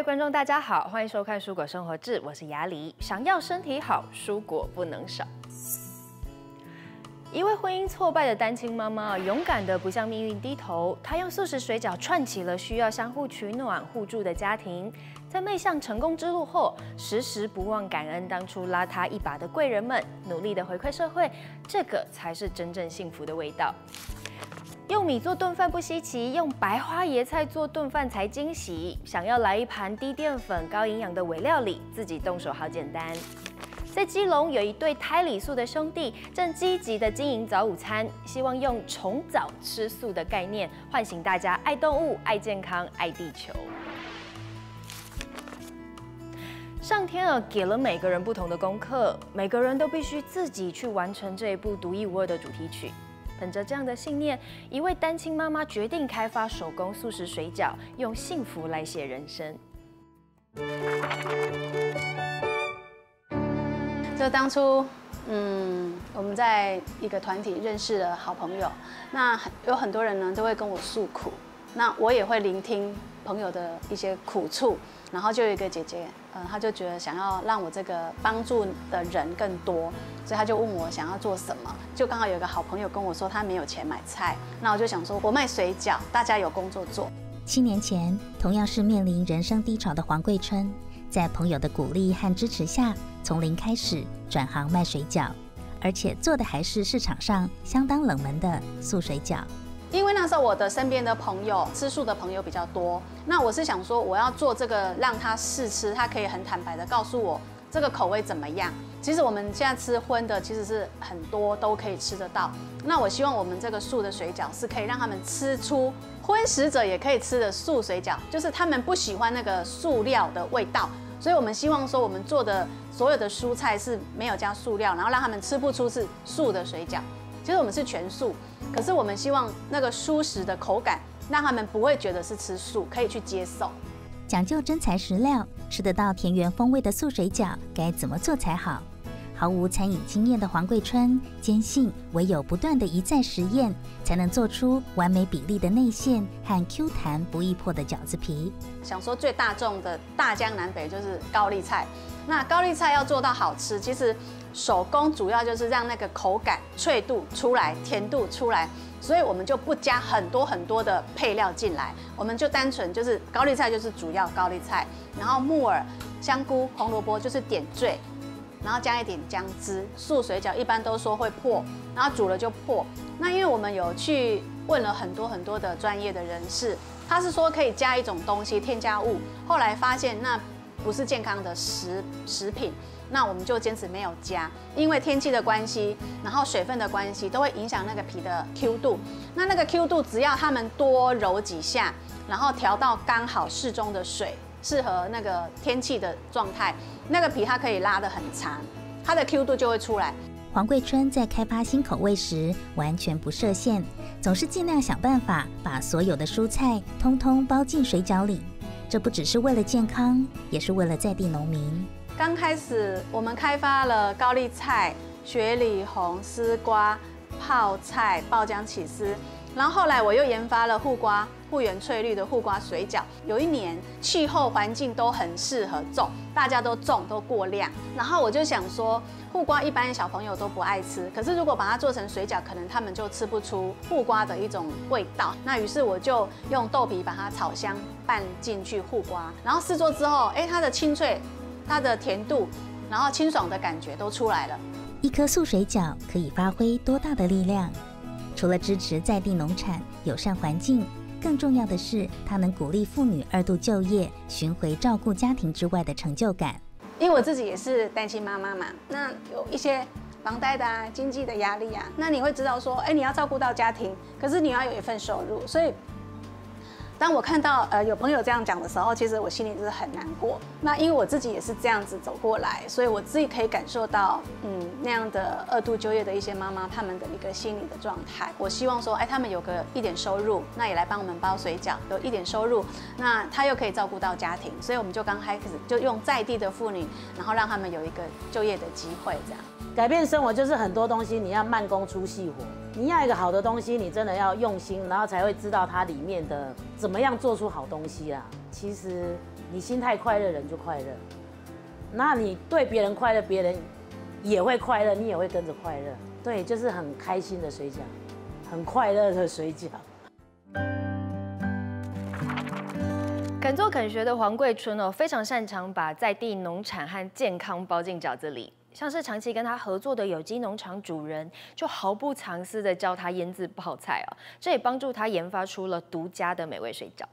位观众，大家好，欢迎收看《蔬果生活志》，我是雅里。想要身体好，蔬果不能少。一位婚姻挫败的单亲妈妈，勇敢的不向命运低头，她用素食水饺串起了需要相互取暖、互助的家庭。在迈向成功之路后，时时不忘感恩当初拉她一把的贵人们，努力的回馈社会，这个才是真正幸福的味道。用米做炖饭不稀奇，用白花椰菜做炖饭才惊喜。想要来一盘低淀粉、高营养的伪料理，自己动手好简单。在基隆有一对胎里素的兄弟，正积极的经营早午餐，希望用重早吃素的概念，唤醒大家爱动物、爱健康、爱地球。上天啊，给了每个人不同的功课，每个人都必须自己去完成这一部独一无二的主题曲。本着这样的信念，一位单亲妈妈决定开发手工素食水饺，用幸福来写人生。就当初，嗯，我们在一个团体认识了好朋友，那有很多人呢都会跟我诉苦，那我也会聆听朋友的一些苦处，然后就有一个姐姐。嗯，她就觉得想要让我这个帮助的人更多，所以她就问我想要做什么。就刚好有一个好朋友跟我说他没有钱买菜，那我就想说我卖水饺，大家有工作做。七年前，同样是面临人生低潮的黄桂春，在朋友的鼓励和支持下，从零开始转行卖水饺，而且做的还是市场上相当冷门的素水饺。因为那时候我的身边的朋友吃素的朋友比较多，那我是想说我要做这个让他试吃，他可以很坦白的告诉我这个口味怎么样。其实我们现在吃荤的其实是很多都可以吃得到，那我希望我们这个素的水饺是可以让他们吃出荤食者也可以吃的素水饺，就是他们不喜欢那个塑料的味道，所以我们希望说我们做的所有的蔬菜是没有加塑料，然后让他们吃不出是素的水饺。其实我们是全素。可是我们希望那个舒适的口感，让他们不会觉得是吃素，可以去接受。讲究真材实料，吃得到田园风味的素水饺，该怎么做才好？毫无餐饮经验的黄桂春坚信，唯有不断的一再实验，才能做出完美比例的内馅和 Q 弹不易破的饺子皮。想说最大众的大江南北就是高丽菜，那高丽菜要做到好吃，其实。手工主要就是让那个口感脆度出来，甜度出来，所以我们就不加很多很多的配料进来，我们就单纯就是高丽菜就是主要高丽菜，然后木耳、香菇、红萝卜就是点缀，然后加一点姜汁。素水饺一般都说会破，然后煮了就破。那因为我们有去问了很多很多的专业的人士，他是说可以加一种东西添加物，后来发现那不是健康的食食品。那我们就坚持没有加，因为天气的关系，然后水分的关系，都会影响那个皮的 Q 度。那那个 Q 度，只要他们多揉几下，然后调到刚好适中的水，适合那个天气的状态，那个皮它可以拉得很长，它的 Q 度就会出来。黄桂春在开发新口味时，完全不设限，总是尽量想办法把所有的蔬菜通通包进水饺里。这不只是为了健康，也是为了在地农民。刚开始我们开发了高丽菜、雪里红、丝瓜、泡菜、爆浆起司，然后后来我又研发了护瓜护源翠绿的护瓜水饺。有一年气候环境都很适合种，大家都种都过量，然后我就想说护瓜一般小朋友都不爱吃，可是如果把它做成水饺，可能他们就吃不出护瓜的一种味道。那于是我就用豆皮把它炒香拌进去护瓜，然后试做之后，哎，它的清脆。它的甜度，然后清爽的感觉都出来了。一颗素水饺可以发挥多大的力量？除了支持在地农产、友善环境，更重要的是它能鼓励妇女二度就业、寻回照顾家庭之外的成就感。因为我自己也是单亲妈妈嘛，那有一些房贷的啊、经济的压力啊，那你会知道说，哎，你要照顾到家庭，可是你要有一份收入，所以。当我看到呃有朋友这样讲的时候，其实我心里就是很难过。那因为我自己也是这样子走过来，所以我自己可以感受到，嗯，那样的二度就业的一些妈妈，他们的一个心理的状态。我希望说，哎，他们有个一点收入，那也来帮我们包水饺，有一点收入，那他又可以照顾到家庭，所以我们就刚开始就用在地的妇女，然后让他们有一个就业的机会，这样。改变生活就是很多东西你要慢工出细活，你要一个好的东西，你真的要用心，然后才会知道它里面的怎么样做出好东西啊。其实你心态快乐，人就快乐。那你对别人快乐，别人也会快乐，你也会跟着快乐。对，就是很开心的水饺，很快乐的水饺。肯做肯学的黄桂春哦，非常擅长把在地农产和健康包进饺子里。像是长期跟他合作的有机农场主人，就毫不藏私的教他腌制泡菜哦，这也帮助他研发出了独家的美味水饺。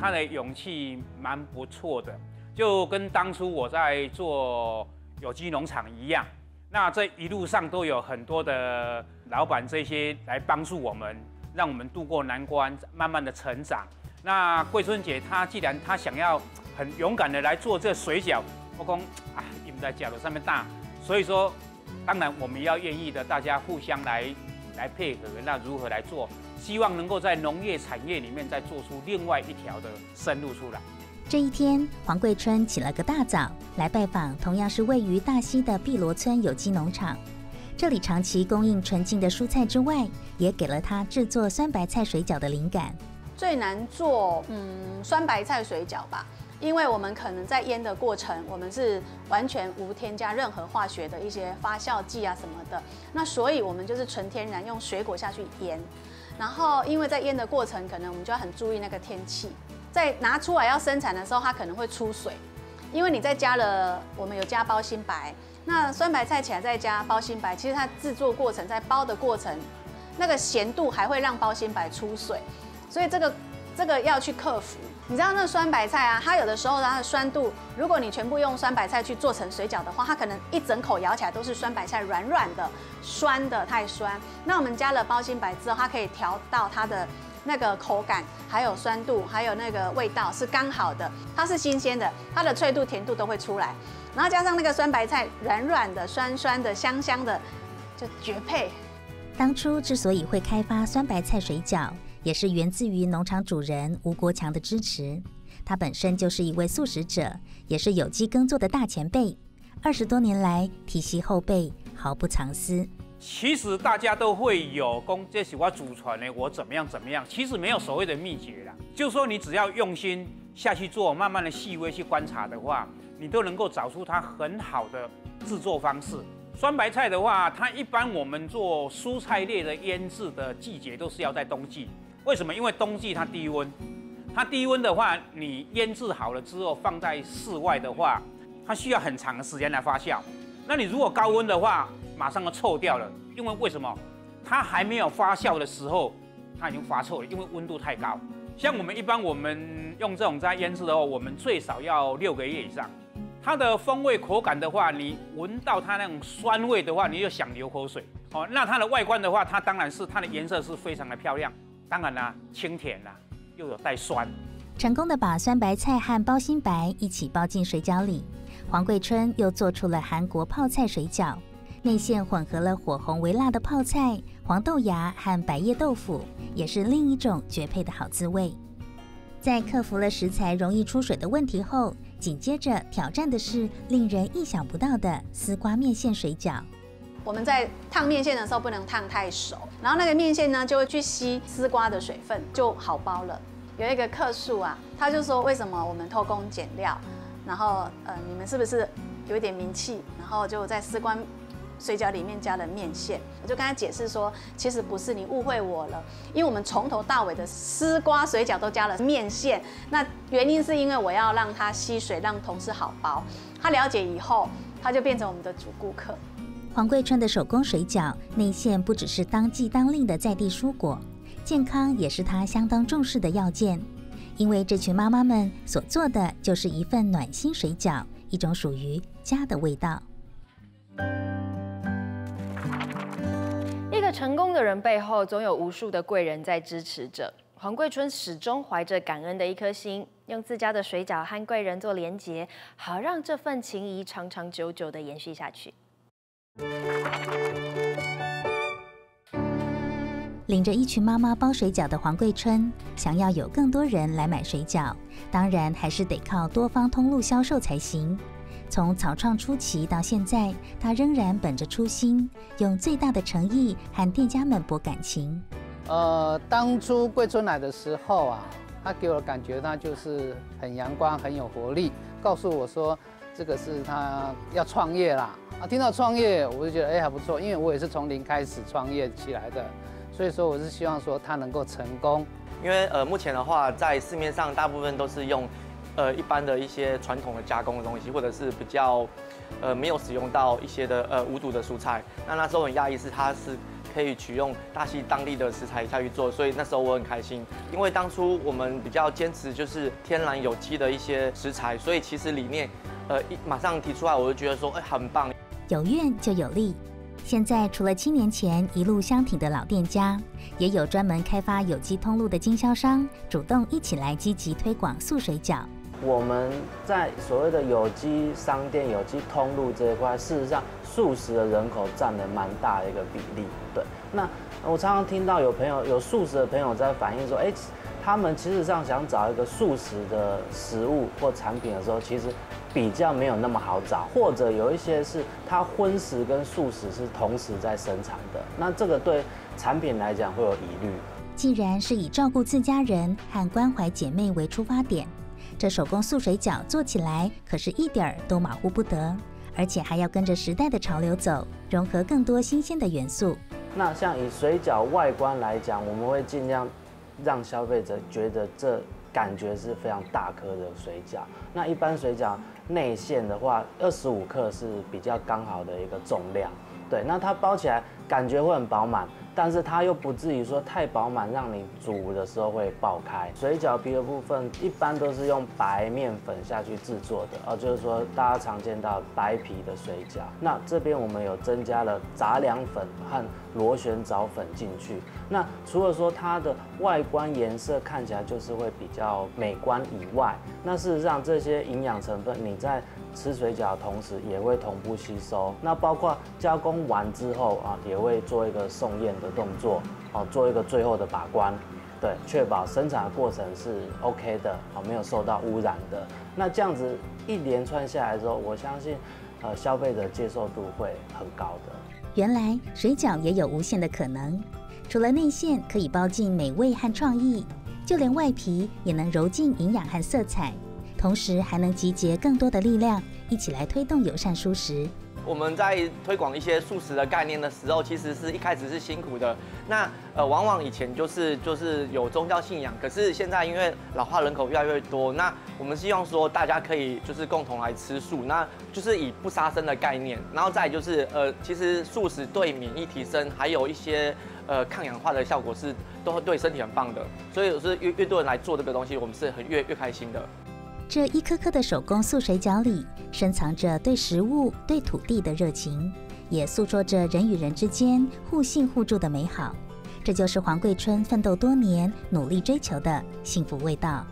他的勇气蛮不错的，就跟当初我在做有机农场一样。那这一路上都有很多的老板这些来帮助我们，让我们渡过难关，慢慢的成长。那桂春姐她既然她想要很勇敢的来做这水饺，我讲啊，你们在饺子上面大，所以说当然我们要愿意的，大家互相来来配合。那如何来做？希望能够在农业产业里面再做出另外一条的生路出来。这一天，黄桂春起了个大早，来拜访同样是位于大溪的碧螺村有机农场。这里长期供应纯净的蔬菜之外，也给了他制作酸白菜水饺的灵感。最难做，嗯，酸白菜水饺吧，因为我们可能在腌的过程，我们是完全无添加任何化学的一些发酵剂啊什么的，那所以我们就是纯天然用水果下去腌。然后，因为在腌的过程，可能我们就要很注意那个天气，在拿出来要生产的时候，它可能会出水，因为你再加了，我们有加包心白，那酸白菜起来再加包心白，其实它制作过程在包的过程，那个咸度还会让包心白出水，所以这个这个要去克服。你知道那酸白菜啊，它有的时候它的酸度，如果你全部用酸白菜去做成水饺的话，它可能一整口咬起来都是酸白菜软软的，酸的太酸。那我们加了包心白之后，它可以调到它的那个口感，还有酸度，还有那个味道是刚好的，它是新鲜的，它的脆度、甜度都会出来。然后加上那个酸白菜软软的、酸酸的、香香的，就绝配。当初之所以会开发酸白菜水饺。也是源自于农场主人吴国强的支持。他本身就是一位素食者，也是有机耕作的大前辈。二十多年来，体系后辈，毫不藏私。其实大家都会有公这喜欢祖传呢，我怎么样怎么样？其实没有所谓的秘诀啦，就说你只要用心下去做，慢慢的细微去观察的话，你都能够找出它很好的制作方式。酸白菜的话，它一般我们做蔬菜类的腌制的季节都是要在冬季。为什么？因为冬季它低温，它低温的话，你腌制好了之后放在室外的话，它需要很长的时间来发酵。那你如果高温的话，马上就臭掉了。因为为什么？它还没有发酵的时候，它已经发臭了，因为温度太高。像我们一般我们用这种在腌制的话，我们最少要六个月以上。它的风味口感的话，你闻到它那种酸味的话，你就想流口水。哦，那它的外观的话，它当然是它的颜色是非常的漂亮。当然啦，清甜啦，又有带酸。成功的把酸白菜和包心白一起包进水饺里，黄桂春又做出了韩国泡菜水饺，内馅混合了火红微辣的泡菜、黄豆芽和白叶豆腐，也是另一种绝配的好滋味。在克服了食材容易出水的问题后，紧接着挑战的是令人意想不到的丝瓜面线水饺。我们在烫面线的时候不能烫太熟，然后那个面线呢就会去吸丝瓜的水分，就好包了。有一个客诉啊，他就说为什么我们偷工减料，然后呃你们是不是有一点名气，然后就在丝瓜水饺里面加了面线？我就跟他解释说，其实不是，你误会我了，因为我们从头到尾的丝瓜水饺都加了面线，那原因是因为我要让它吸水，让同事好包。他了解以后，他就变成我们的主顾客。黄桂春的手工水饺内馅不只是当季当令的在地蔬果，健康也是他相当重视的要件。因为这群妈妈们所做的就是一份暖心水饺，一种属于家的味道。一个成功的人背后，总有无数的贵人在支持着。黄桂春始终怀着感恩的一颗心，用自家的水饺和贵人做连结，好让这份情谊长长久久的延续下去。领着一群妈妈包水饺的黄桂春，想要有更多人来买水饺，当然还是得靠多方通路销售才行。从草创初期到现在，他仍然本着初心，用最大的诚意和店家们博感情。呃，当初桂春来的时候啊，他给我的感觉他就是很阳光、很有活力，告诉我说这个是他要创业啦。啊，听到创业，我就觉得哎还不错，因为我也是从零开始创业起来的，所以说我是希望说他能够成功。因为呃目前的话，在市面上大部分都是用呃一般的一些传统的加工的东西，或者是比较呃没有使用到一些的呃无毒的蔬菜。那那时候很讶异是它是。可以取用大溪当地的食材下去做，所以那时候我很开心，因为当初我们比较坚持就是天然有机的一些食材，所以其实理念，呃，一马上提出来，我就觉得说，哎，很棒。有愿就有利。现在除了七年前一路相挺的老店家，也有专门开发有机通路的经销商，主动一起来积极推广素水饺。我们在所谓的有机商店、有机通路这一块，事实上。素食的人口占了蛮大的一个比例，对。那我常常听到有朋友有素食的朋友在反映说，哎，他们其实上想找一个素食的食物或产品的时候，其实比较没有那么好找，或者有一些是它荤食跟素食是同时在生产的，那这个对产品来讲会有疑虑。既然是以照顾自家人和关怀姐妹为出发点，这手工素水饺做起来可是一点儿都马虎不得。而且还要跟着时代的潮流走，融合更多新鲜的元素。那像以水饺外观来讲，我们会尽量让消费者觉得这感觉是非常大颗的水饺。那一般水饺内馅的话，二十五克是比较刚好的一个重量。对，那它包起来感觉会很饱满。但是它又不至于说太饱满，让你煮的时候会爆开。水饺皮的部分一般都是用白面粉下去制作的，呃，就是说大家常见到白皮的水饺。那这边我们有增加了杂粮粉和螺旋藻粉进去。那除了说它的外观颜色看起来就是会比较美观以外，那事实上这些营养成分你在吃水饺的同时也会同步吸收。那包括加工完之后啊，也会做一个送验的动作，哦，做一个最后的把关，对，确保生产的过程是 OK 的，哦，没有受到污染的。那这样子一连串下来之后，我相信，呃，消费者接受度会很高的。原来水饺也有无限的可能。除了内馅可以包进美味和创意，就连外皮也能揉进营养和色彩，同时还能集结更多的力量，一起来推动友善蔬食。我们在推广一些素食的概念的时候，其实是一开始是辛苦的。那呃，往往以前就是就是有宗教信仰，可是现在因为老化人口越来越多，那我们希望说大家可以就是共同来吃素，那就是以不杀生的概念，然后再就是呃，其实素食对免疫提升还有一些呃抗氧化的效果是都会对身体很棒的，所以是越越多人来做这个东西，我们是很越越开心的。这一颗颗的手工素水饺里，深藏着对食物、对土地的热情，也诉说着人与人之间互信互助的美好。这就是黄桂春奋斗多年、努力追求的幸福味道。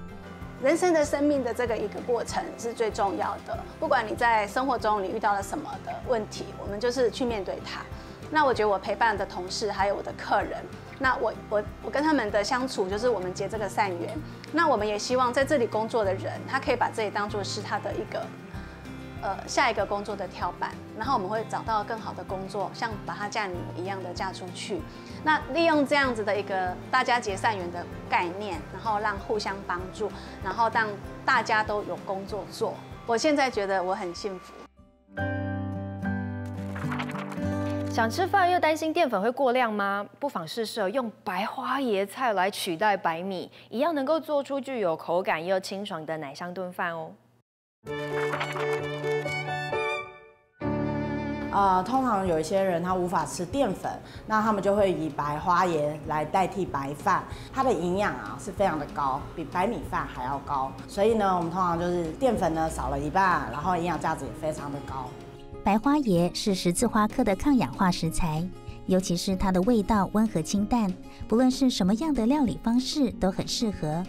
人生的生命的这个一个过程是最重要的，不管你在生活中你遇到了什么的问题，我们就是去面对它。那我觉得我陪伴的同事还有我的客人，那我我我跟他们的相处就是我们结这个善缘。那我们也希望在这里工作的人，他可以把这里当做是他的一个呃下一个工作的跳板，然后我们会找到更好的工作，像把他嫁女一样的嫁出去。那利用这样子的一个大家结善缘的概念，然后让互相帮助，然后让大家都有工作做。我现在觉得我很幸福。想吃饭又担心淀粉会过量吗？不妨试试用白花椰菜来取代白米，一样能够做出具有口感又清爽的奶香炖饭哦。呃，通常有一些人他无法吃淀粉，那他们就会以白花椰来代替白饭，它的营养啊是非常的高，比白米饭还要高。所以呢，我们通常就是淀粉呢少了一半，然后营养价值也非常的高。白花椰是十字花科的抗氧化食材，尤其是它的味道温和清淡，不论是什么样的料理方式都很适合。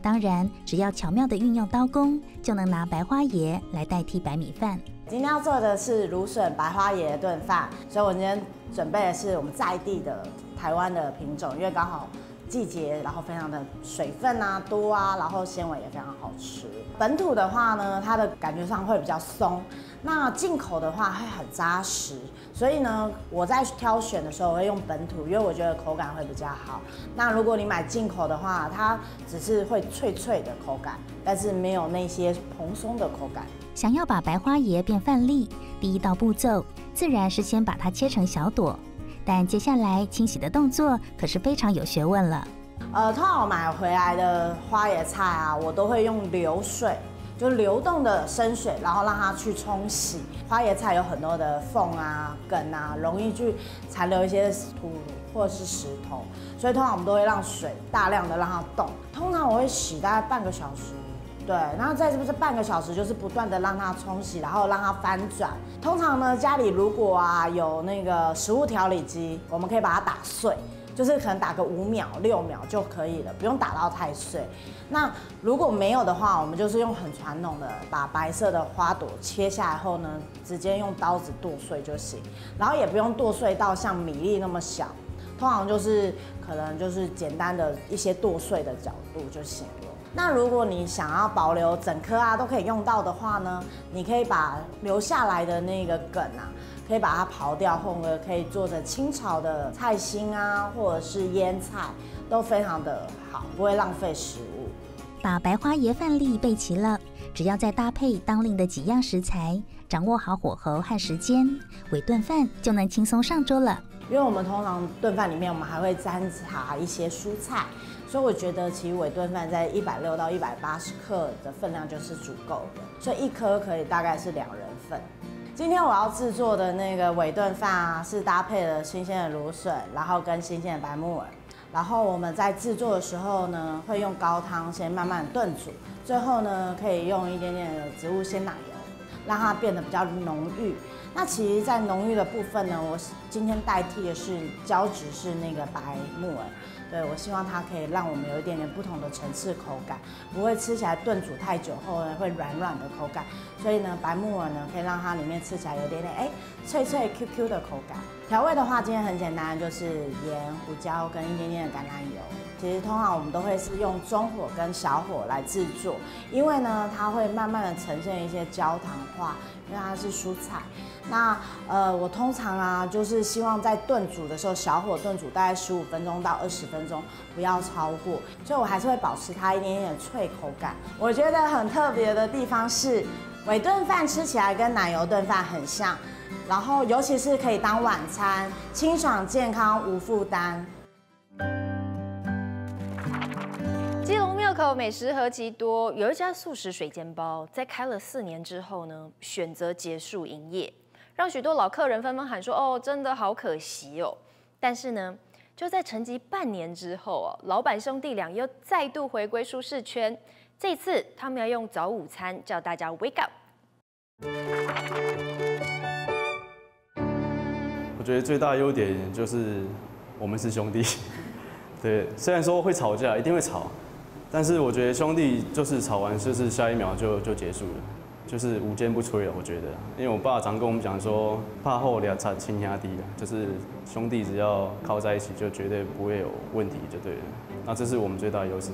当然，只要巧妙的运用刀工，就能拿白花椰来代替白米饭。今天要做的是芦笋白花椰炖饭，所以我今天准备的是我们在地的台湾的品种，因为刚好季节，然后非常的水分啊多啊，然后纤维也非常好吃。本土的话呢，它的感觉上会比较松，那进口的话会很扎实。所以呢，我在挑选的时候我会用本土，因为我觉得口感会比较好。那如果你买进口的话，它只是会脆脆的口感，但是没有那些蓬松的口感。想要把白花椰变饭粒，第一道步骤自然是先把它切成小朵，但接下来清洗的动作可是非常有学问了。呃，通常我买回来的花椰菜啊，我都会用流水，就流动的生水，然后让它去冲洗。花椰菜有很多的缝啊、梗啊，容易去残留一些土或者是石头，所以通常我们都会让水大量的让它动。通常我会洗大概半个小时。对，然后在这不是半个小时，就是不断的让它冲洗，然后让它翻转。通常呢，家里如果啊有那个食物调理机，我们可以把它打碎，就是可能打个五秒、六秒就可以了，不用打到太碎。那如果没有的话，我们就是用很传统的，把白色的花朵切下来后呢，直接用刀子剁碎就行，然后也不用剁碎到像米粒那么小，通常就是可能就是简单的一些剁碎的角度就行了。那如果你想要保留整颗啊都可以用到的话呢，你可以把留下来的那个梗啊，可以把它刨掉后呢，可以做成清炒的菜心啊，或者是腌菜，都非常的好，不会浪费食物。把白花椰饭粒备齐了，只要再搭配当令的几样食材，掌握好火候和时间，尾顿饭就能轻松上桌了。因为我们通常炖饭里面，我们还会掺杂一些蔬菜。所以我觉得，其实尾顿饭在一百六到一百八十克的分量就是足够的，所以一颗可以大概是两人份。今天我要制作的那个尾炖饭啊，是搭配了新鲜的芦笋，然后跟新鲜的白木耳。然后我们在制作的时候呢，会用高汤先慢慢炖煮，最后呢可以用一点点的植物鲜奶油，让它变得比较浓郁。那其实，在浓郁的部分呢，我今天代替的是胶质是那个白木耳。对，我希望它可以让我们有一点点不同的层次口感，不会吃起来炖煮太久后呢会软软的口感。所以呢，白木耳呢可以让它里面吃起来有点点哎脆脆 Q Q 的口感。调味的话，今天很简单，就是盐、胡椒跟一点点的橄榄油。其实通常我们都会是用中火跟小火来制作，因为呢它会慢慢的呈现一些焦糖化，因为它是蔬菜。那呃，我通常啊，就是希望在炖煮的时候，小火炖煮大概十五分钟到二十分钟，不要超过。所以我还是会保持它一点点脆口感。我觉得很特别的地方是，尾炖饭吃起来跟奶油炖饭很像，然后尤其是可以当晚餐，清爽健康无负担。口美食何其多，有一家素食水煎包，在开了四年之后呢，选择结束营业。让许多老客人纷纷喊说：“哦，真的好可惜哦！”但是呢，就在沉寂半年之后哦，老板兄弟俩又再度回归舒适圈。这次他们要用早午餐叫大家 wake up。我觉得最大优点就是我们是兄弟。对，虽然说会吵架，一定会吵，但是我觉得兄弟就是吵完就是下一秒就就结束了。就是无坚不摧了，我觉得，因为我爸常跟我们讲说，怕后两差亲兄弟啊，就是兄弟只要靠在一起，就绝对不会有问题，就对了。那这是我们最大的优势。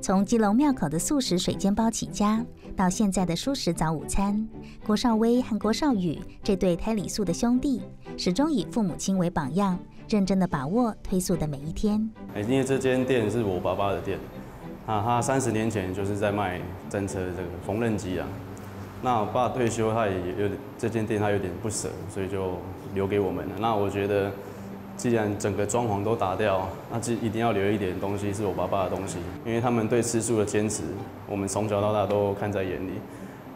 从基隆庙口的素食水煎包起家，到现在的素食早午餐，郭少威和郭少宇这对胎里素的兄弟，始终以父母亲为榜样，认真的把握推素的每一天。哎，因为这间店是我爸爸的店，啊，他三十年前就是在卖真车这个缝纫机啊。那我爸退休，他也有这间店，他有点不舍，所以就留给我们了。那我觉得，既然整个装潢都打掉，那就一定要留一点东西是我爸爸的东西，因为他们对吃素的坚持，我们从小到大都看在眼里。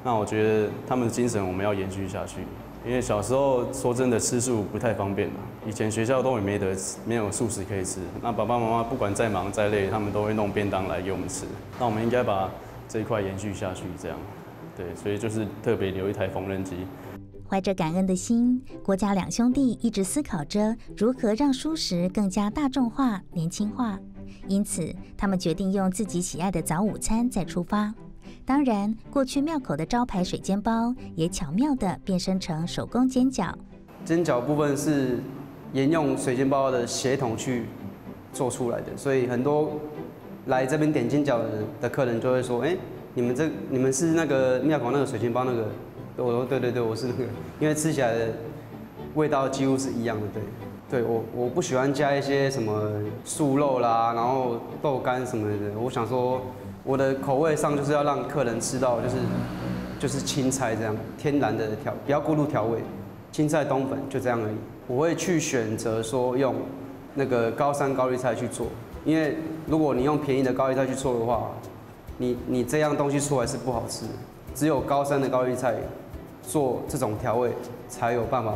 那我觉得他们的精神我们要延续下去，因为小时候说真的吃素不太方便嘛，以前学校都也没得吃，没有素食可以吃。那爸爸妈妈不管再忙再累，他们都会弄便当来给我们吃。那我们应该把这一块延续下去，这样。对，所以就是特别留一台缝纫机。怀着感恩的心，郭家两兄弟一直思考着如何让素食更加大众化、年轻化。因此，他们决定用自己喜爱的早午餐再出发。当然，过去庙口的招牌水煎包也巧妙地变身成手工煎饺。煎饺部分是沿用水煎包的血统去做出来的，所以很多来这边点煎饺的的客人就会说：“哎。”你们这你们是那个庙口那个水煎包那个？我说对对对，我是那个，因为吃起来的味道几乎是一样的，对。对我我不喜欢加一些什么素肉啦，然后豆干什么的。我想说，我的口味上就是要让客人吃到就是就是青菜这样天然的调，不要过度调味，青菜冬粉就这样而已。我会去选择说用那个高山高丽菜去做，因为如果你用便宜的高丽菜去做的话，你你这样东西出来是不好吃。只有高山的高丽菜做这种调味才有办法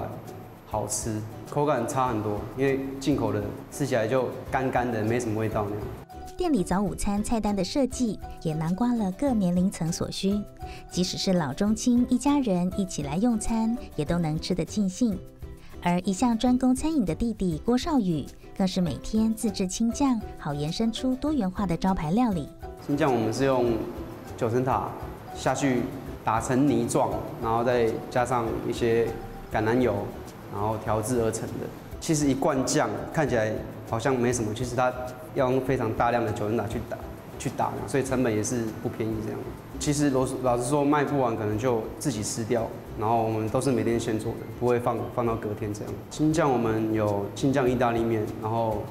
好吃。口感差很多，因为进口的吃起来就干干的，没什么味道那样。店里早午餐菜单的设计也囊括了各年龄层所需，即使是老中青一家人一起来用餐，也都能吃得尽兴。而一向专攻餐饮的弟弟郭少宇，更是每天自制青酱，好延伸出多元化的招牌料理。青酱我们是用九层塔下去打成泥状，然后再加上一些橄榄油。然后调制而成的，其实一罐酱看起来好像没什么，其实它要用非常大量的酒精打去打，去打，所以成本也是不便宜这样。其实老老实说卖不完，可能就自己吃掉。然后我们都是每天现做的，不会放放到隔天这样。青酱我们有青酱意大利面，然后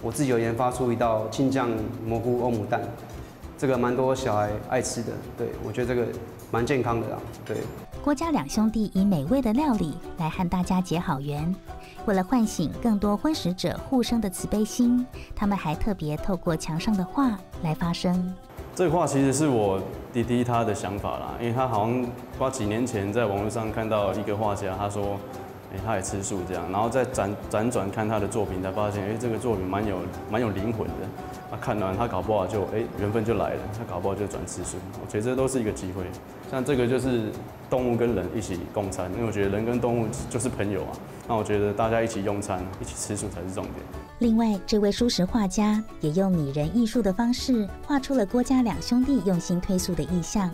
我自己有研发出一道青酱蘑菇欧姆蛋，这个蛮多小孩爱吃的，对我觉得这个蛮健康的啦，对。郭家两兄弟以美味的料理来和大家结好缘，为了唤醒更多婚食者互生的慈悲心，他们还特别透过墙上的画来发声。这画其实是我弟弟他的想法啦，因为他好像花几年前在网络上看到一个画家，他说，哎，他也吃素这样，然后再辗辗转看他的作品，才发现，哎，这个作品蛮有蛮有灵魂的。他看完他搞不好就哎缘分就来了，他搞不好就转吃素。我觉得这都是一个机会。像这个就是动物跟人一起共餐，因为我觉得人跟动物就是朋友啊。那我觉得大家一起用餐、一起吃素才是重点。另外，这位素食画家也用拟人艺术的方式画出了郭家两兄弟用心推素的意象。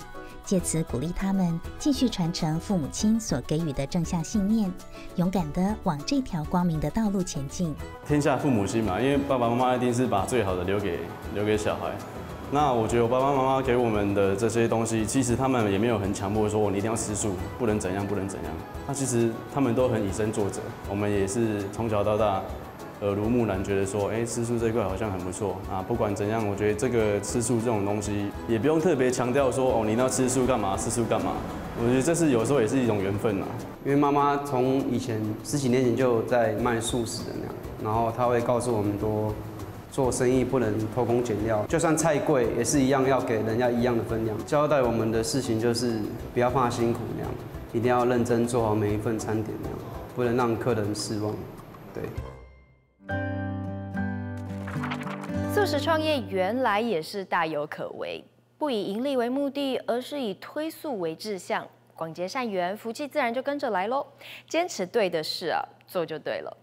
借此鼓励他们继续传承父母亲所给予的正向信念，勇敢地往这条光明的道路前进。天下父母心嘛，因为爸爸妈妈一定是把最好的留给留给小孩。那我觉得我爸爸妈妈给我们的这些东西，其实他们也没有很强迫说你一定要吃素，不能怎样，不能怎样。那其实他们都很以身作则，我们也是从小到大。耳濡目染，觉得说，哎，吃素这块好像很不错啊。不管怎样，我觉得这个吃素这种东西，也不用特别强调说，哦，你要吃素干嘛？吃素干嘛？我觉得这是有时候也是一种缘分呐。因为妈妈从以前十几年前就在卖素食的那样，然后她会告诉我们多做生意不能偷工减料，就算菜贵也是一样要给人家一样的分量。交代我们的事情就是不要怕辛苦那样，一定要认真做好每一份餐点那样，不能让客人失望。对。素食创业原来也是大有可为，不以盈利为目的，而是以推素为志向，广结善缘，福气自然就跟着来喽。坚持对的事啊，做就对了。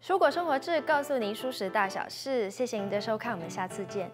蔬果生活志告诉您舒适大小事，谢谢您的收看，我们下次见。